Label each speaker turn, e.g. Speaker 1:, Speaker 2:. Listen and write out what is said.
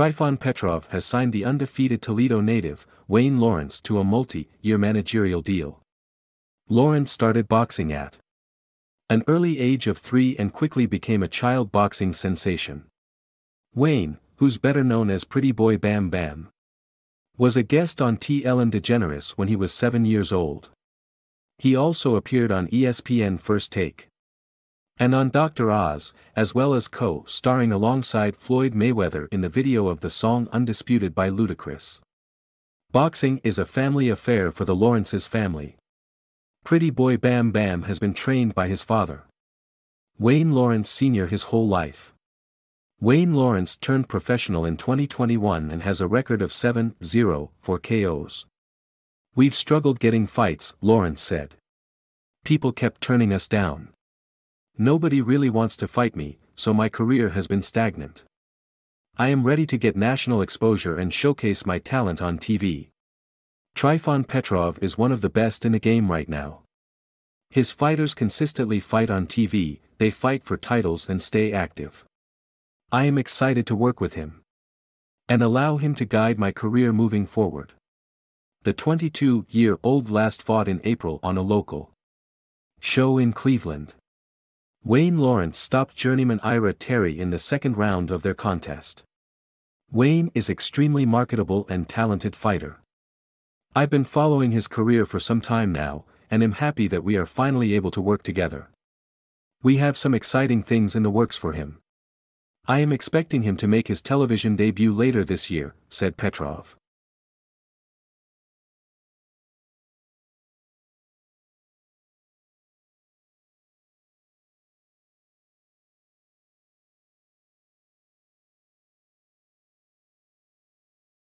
Speaker 1: Trifon Petrov has signed the undefeated Toledo native, Wayne Lawrence to a multi-year managerial deal. Lawrence started boxing at an early age of three and quickly became a child boxing sensation. Wayne, who's better known as Pretty Boy Bam Bam, was a guest on T. Ellen DeGeneres when he was seven years old. He also appeared on ESPN First Take and on Dr. Oz, as well as co-starring alongside Floyd Mayweather in the video of the song Undisputed by Ludacris. Boxing is a family affair for the Lawrence's family. Pretty boy Bam Bam has been trained by his father. Wayne Lawrence Sr. his whole life. Wayne Lawrence turned professional in 2021 and has a record of 7-0 for KOs. We've struggled getting fights, Lawrence said. People kept turning us down. Nobody really wants to fight me, so my career has been stagnant. I am ready to get national exposure and showcase my talent on TV. Trifon Petrov is one of the best in the game right now. His fighters consistently fight on TV, they fight for titles and stay active. I am excited to work with him. And allow him to guide my career moving forward. The 22-year-old last fought in April on a local show in Cleveland. Wayne Lawrence stopped journeyman Ira Terry in the second round of their contest. Wayne is extremely marketable and talented fighter. I've been following his career for some time now, and am happy that we are finally able to work together. We have some exciting things in the works for him. I am expecting him to make his television debut later this year, said Petrov.